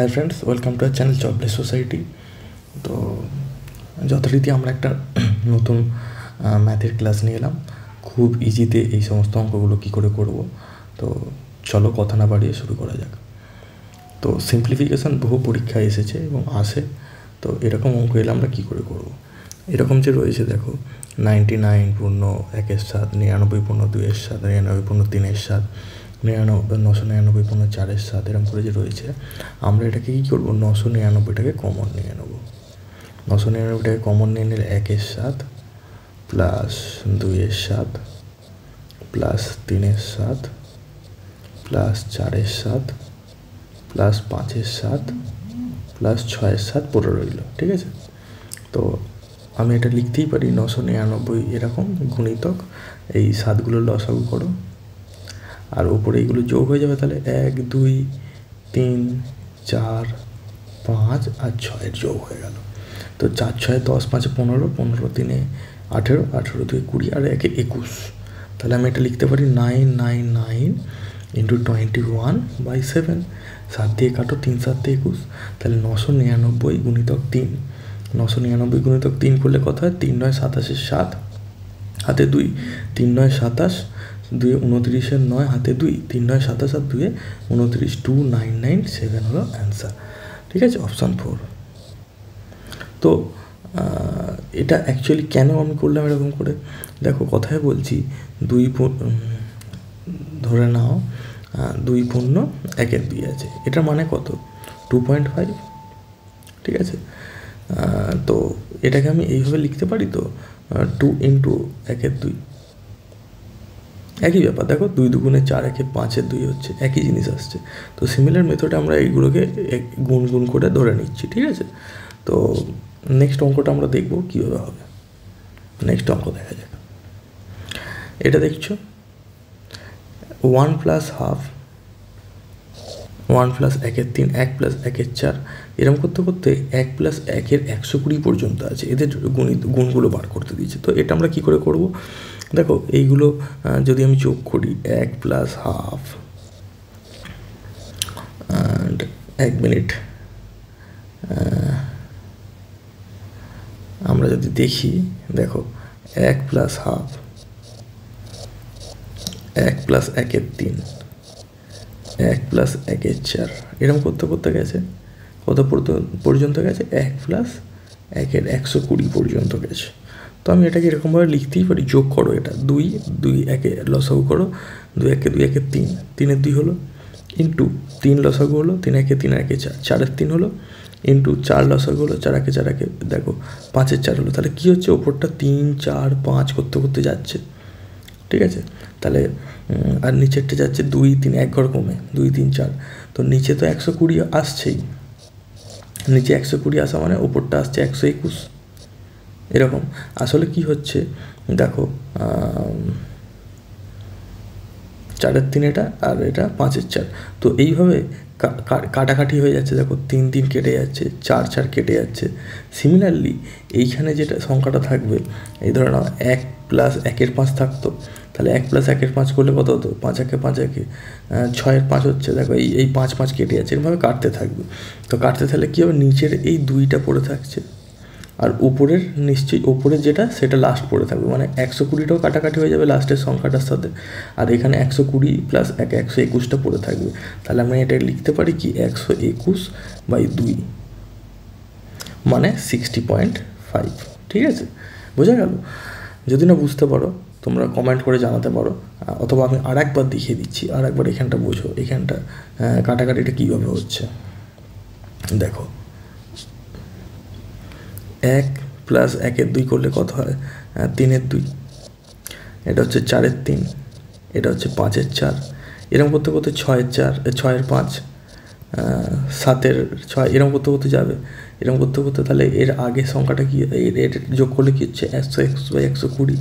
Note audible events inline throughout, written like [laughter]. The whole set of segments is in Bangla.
Hi friends welcome to our channel jobless society তো যথারীতি আমরা একটা [clears throat] নতুন ম্যাথের ক্লাস নিয়ে এলাম। খুব ইজিতে এই সমস্ত অঙ্কগুলো কী করে করব? তো চলো কথা না বাড়িয়ে শুরু করা যাক। তো সিম্পলিফিকেশান বহু পরীক্ষায় এসেছে এবং আসে। তো এরকম অঙ্ক এলে আমরা কী করে করব? এরকম যে রয়েছে দেখো নাইনটি নাইন পূর্ণ একের সাত, নিরানব্বই পূর্ণ দুইয়ের সাত, নিরানব্বই পূর্ণ তিনের সাত নিরানব্বই, নশো নিরানব্বই পূর্ণ চারের সাত এরকম করে যে রয়েছে, আমরা এটাকে কী করব? নশো নিরানব্বইটাকে কমন নিয়ে নেব। নশো নিরানব্বইটাকে কমন নিয়ে নিলে একের সাত প্লাস দুইয়ের সাত প্লাস তিনের সাত প্লাস চারের সাত প্লাস পাঁচের সাত প্লাস ছয়ের সাত পড়ে রইল, ঠিক আছে? তো আমি এটা লিখতেই পারি, নশো নিরানব্বই এরকম গুণিতক, এই সাতগুলো লসাগু করো। আর উপরে এগুলো যোগ হয়ে যাবে তাহলে এক, দুই, তিন, চার, পাঁচ আর ছয়ের যোগ হয়ে গেল। তো চার, ছয়, দশ, পাঁচে, পনেরো পনেরো, তিনে আঠেরো আঠেরো, দুই, কুড়ি আর একে একুশ। তাহলে আমি এটা লিখতে পারি nine nine nine into twenty one by seven সাত দিয়ে কাটো, তিন, সাত একুশ। তাহলে নশো নিরানব্বই গুণিতক তিন। নশো নিরানব্বই গুণিতক তিন করলে কত হয়? তিন নয় সাতাশের সাত। হাতে দুই, তিন নয় সাতাশ। দুয়ে উনত্রিশের নয় হাতে দুই, তিন নয় সাতাশ আর দুয়ে উনত্রিশ টু নাইন নাইন সেভেন হলো অ্যান্সার। ঠিক আছে? Option four. তো এটা অ্যাকচুয়ালি কেন আমি করলাম এরকম করে? দেখো, কথায় বলছি, দুই ধরে নাও দুই পূর্ণ একের দুই আছে। এটার মানে কত? টু পয়েন্ট ফাইভ ঠিক আছে? তো এটাকে আমি এইভাবে লিখতে পারি তো? টু ইন্টু একের দুই। একই ব্যাপার। দেখো দুই দুগুণে চার একে পাঁচের দুই হচ্ছে, একই জিনিস আসছে। তো সিমিলার মেথডে আমরা এইগুলোকে গুণ গুণ করে ধরে নিচ্ছি, ঠিক আছে? তো নেক্সট অঙ্কটা আমরা দেখব কীভাবে হবে। নেক্সট অঙ্ক দেখা যাক। এটা দেখছ? One plus half one plus একের তিন, এক প্লাস একের চার এরকম করতে করতে এক প্লাস একের একশো কুড়ি পর্যন্ত আছে। এদের গণিত, গুণগুলো বার করতে দিয়েছে। তো এটা আমরা কী করে করব? দেখো, এইগুলো যদি আমি যোগ করি, এক প্লাস হাফ অ্যান্ড এক মিনিট আমরা যদি দেখি, দেখো, এক প্লাস হাফ এক প্লাস একের তিন, এক প্লাস একের চার এরকম করতে করতে গেছে, কত পর্যন্ত গেছে? এক প্লাস একের একশো কুড়ি পর্যন্ত গেছে। তো আমি এটাকে এরকমভাবে লিখতেই পারি, যোগ করো এটা, দুই দুই, একে লসাগু করো, দুই, একে দুই, একে তিন, তিনের দুই হলো ইন্টু তিন লসাগু হলো, তিন একে তিন একে চার, চারের তিন হলো ইন্টু চার লসাগু হলো, চার একে চার, একে দেখো পাঁচের চার হলো, তাহলে কী হচ্ছে? ওপরটা তিন, চার, পাঁচ করতে করতে যাচ্ছে, ঠিক আছে? তাহলে আর নিচেরটা যাচ্ছে দুই, তিন, এক ঘর কমে, দুই, তিন, চার, তো নিচে তো একশো কুড়ি আসছেই, নিচে একশো কুড়ি আসা মানে ওপরটা আসছে একশো একুশ। এরকম। আসলে কি হচ্ছে, দেখো চারের তিন এটা আর এটা পাঁচের চার। তো এইভাবে কাটাকাটি হয়ে যাচ্ছে, দেখো, তিন তিন কেটে যাচ্ছে, চার চার কেটে যাচ্ছে। সিমিলারলি এইখানে যেটা সংখ্যাটা থাকবে, এই ধরে নাও, এক প্লাস একের পাঁচ থাকতো। তাহলে এক প্লাস একের পাঁচ করলে কত হতো? পাঁচ একে পাঁচ একে। ছয়ের পাঁচ হচ্ছে, দেখো, এই এই পাঁচ পাঁচ কেটে যাচ্ছে। এরকমভাবে কাটতে থাকবে। তো কাটতে থাকলে কী হবে? নিচের এই দুইটা পড়ে থাকছে। আর উপরের নিশ্চয়ই ওপরের যেটা, সেটা লাস্ট পড়ে থাকবে। মানে একশো কুড়িটাও কাটাকাটি হয়ে যাবে লাস্টের সংখ্যাটার সাথে। আর এখানে একশো কুড়ি প্লাস এক একশো একুশটা পড়ে থাকবে। তাহলে আমি এটা লিখতে পারি কি? একশো একুশ বাই দুই। মানে সিক্সটি পয়েন্ট ফাইভ ঠিক আছে? বোঝা গেল? যদি না বুঝতে পারো, তোমরা কমেন্ট করে জানাতে পারো। অথবা আমি আর একবার দেখিয়ে দিচ্ছি। আর একবার এখানটা বোঝো। এখানটা কাটাকাটিটা কীভাবে হচ্ছে? দেখো। এক প্লাস একের দুই করলে কত হয়? তিনের দুই। এটা হচ্ছে চারের তিন। এটা হচ্ছে পাঁচের চার। এরকম করতে করতে ছয়ের চার ছয়ের পাঁচ সাতের ছয় এরকম করতে করতে যাবে। এরকম করতে করতে তাহলে এর আগের সংখ্যাটা কি এর যোগ করলে কী হচ্ছে? একশো একশো বাই একশো কুড়ি।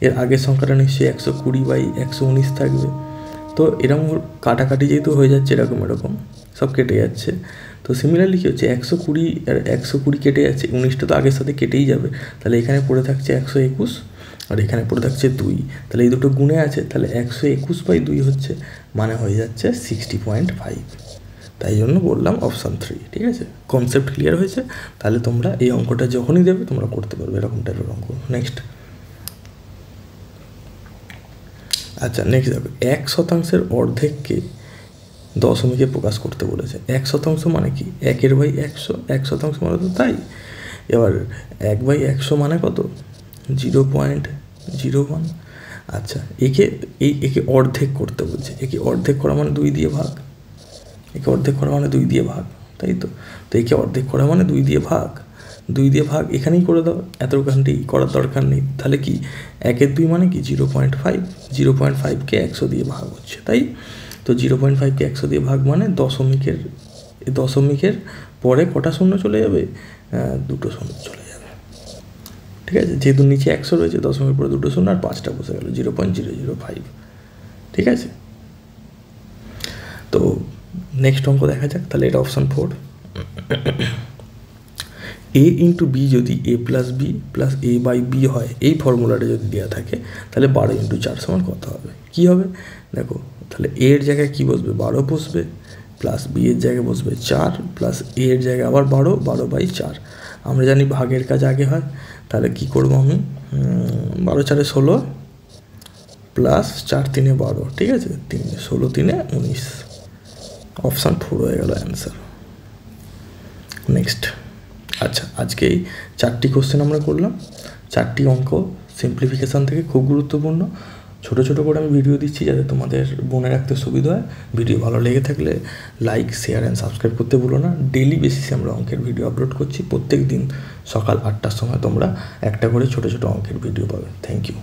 এর আগের সংখ্যাটা নিশ্চয়ই একশো কুড়ি বাই একশো উনিশ থাকবে। তো এরকম কাটাকাটি যেহেতু হয়ে যাচ্ছে এরকম এরকম। সব কেটে যাচ্ছে। তো সিমিলারলি কী হচ্ছে? একশো কুড়ি আর একশো কুড়ি কেটে যাচ্ছে। উনিশটা তো আগের সাথে কেটেই যাবে। তাহলে এখানে পড়ে থাকছে একশো একুশ আর এখানে পড়ে থাকছে দুই। তাহলে এই দুটো গুণে আছে, তাহলে একশো একুশ বাই দুই হচ্ছে মানে হয়ে যাচ্ছে সিক্সটি পয়েন্ট ফাইভ তাই জন্য বললাম অপশান থ্রি ঠিক আছে? কনসেপ্ট ক্লিয়ার হয়েছে। তাহলে তোমরা এই অঙ্কটা যখনই দেবে, তোমরা করতে পারবে এরকম টাইপের অঙ্ক। নেক্সট আচ্ছা নেক্সট দেখো। এক শতাংশের অর্ধেককে দশমিকে প্রকাশ করতে বলেছে। এক শতাংশ মানে কি? একের বাই একশো, এক শতাংশ মানে তো তাই? এবার এক বাই একশো মানে কত? Zero point zero one. আচ্ছা একে, এই একে অর্ধেক করতে বলছে। একে অর্ধেক করা মানে দুই দিয়ে ভাগ। একে অর্ধেক করা মানে দুই দিয়ে ভাগ, তাই তো? তো একে অর্ধেক করা মানে দুই দিয়ে ভাগ। দুই দিয়ে ভাগ এখানেই করে দাও, এতখানটি করার দরকার নেই। তাহলে কি? একের দুই মানে কি? Zero point five. Zero point ফাইভকে একশো দিয়ে ভাগ হচ্ছে, তাই? তো জিরো পয়েন্ট ফাইভকে একশো দিয়ে ভাগ মানে দশমিকের দশমিকের পরে কটা শূন্য চলে যাবে? দুটো শূন্য চলে যাবে। ঠিক আছে? যেহেতু নিচে একশো রয়েছে দশমিক পরে দুটো শূন্য আর পাঁচটা বসে গেল zero point zero zero five ঠিক আছে? তো নেক্সট অঙ্ক দেখা যাক, তাহলে এটা option four A into B যদি A plus B plus A by B হয়, এই ফর্মুলাটা যদি দেওয়া থাকে, তাহলে বারো ইন্টু চার সমান কত হবে? কী হবে? দেখো তাহলে এর জায়গায় কী বসবে? বারো বসবে প্লাস বি এর জায়গায় বসবে চার প্লাস এ এর জায়গায় আবার বারো বারো বাই চার। আমরা জানি ভাগের কাজ আগে হয়, তাহলে কি করব আমি? বারো চারে ষোলো প্লাস চার তিনে বারো, ঠিক আছে? তিন, ষোলো তিনে উনিশ। অপশান ফোর হয়ে গেল অ্যান্সার নেক্সট আচ্ছা আজকে এই চারটি কোশ্চেন আমরা করলাম। চারটি অঙ্ক সিম্পলিফিকেশান থেকে খুব গুরুত্বপূর্ণ। ছোটো ছোটো করে আমি ভিডিও দিচ্ছি যাতে তোমাদের মনে রাখতে সুবিধা হয়। ভিডিও ভালো লেগে থাকলে লাইক শেয়ার অ্যান্ড সাবস্ক্রাইব করতে ভুলো না। ডেলি বেসিসে আমরা অঙ্কের ভিডিও আপলোড করছি। প্রত্যেক দিন সকাল আটটার সময় তোমরা একটা করে ছোটো ছোটো অঙ্কের ভিডিও পাবে। Thank you